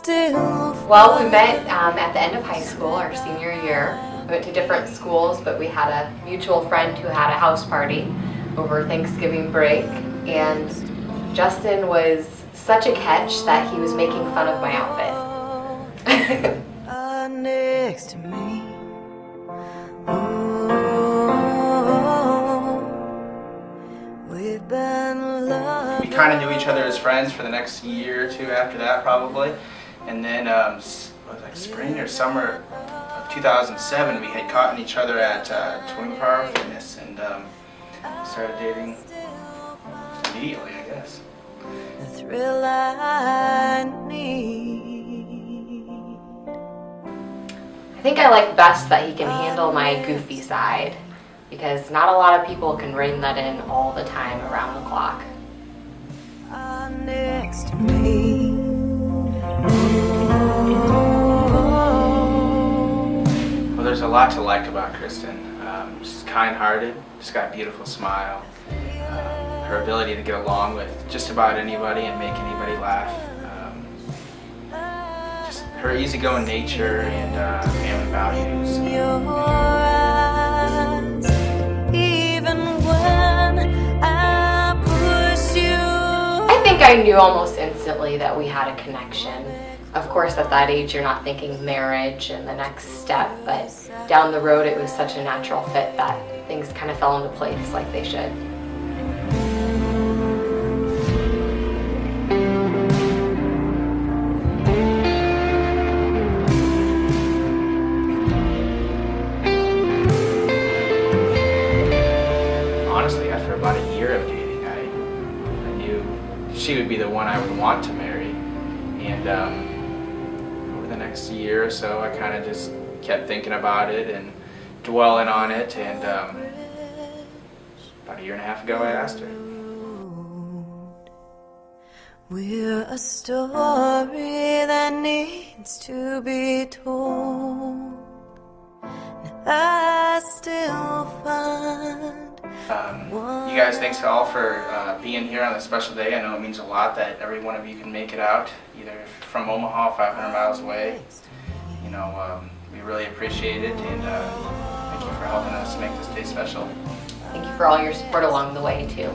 still Well, we met um, at the end of high school, our senior year. We went to different schools, but we had a mutual friend who had a house party over Thanksgiving break. And Justin was such a catch that he was making fun of my outfit. are next to me. Ooh, we've been loved. We kind of knew each other as friends for the next year or two after that, probably. And then, um, was like spring or summer of 2007, we had caught each other at uh, Twin Power Fitness and um, started dating immediately, I guess. the thrill I need. I think I like best that he can handle my goofy side because not a lot of people can rein that in all the time around the clock. Lot to like about Kristen. Um, she's kind-hearted. She's got a beautiful smile. Um, her ability to get along with just about anybody and make anybody laugh. Um, just her easygoing nature and uh, family values. I think I knew almost instantly that we had a connection. Of course, at that age, you're not thinking marriage and the next step, but down the road, it was such a natural fit that things kind of fell into place like they should. Honestly, after about a year of dating, I, I knew she would be the one I would want to marry. And um, the next year or so, I kind of just kept thinking about it and dwelling on it. And um, about a year and a half ago, I asked her. We're a story that needs to be told. I still Um, you guys, thanks all for uh, being here on this special day. I know it means a lot that every one of you can make it out, either from Omaha, 500 miles away. You know, um, we really appreciate it, and uh, thank you for helping us make this day special. Thank you for all your support along the way, too.